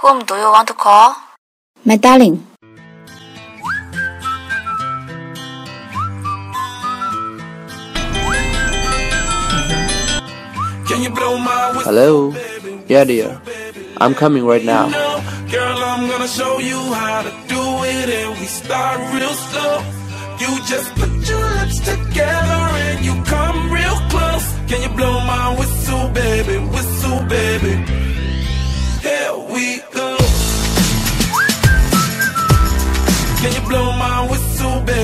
Whom do you want to call? My darling. Hello? Yeah, dear. I'm coming right now. Girl, I'm gonna show you how to do it, and we start real slow. You just put your lips together Can you blow my whistle, baby?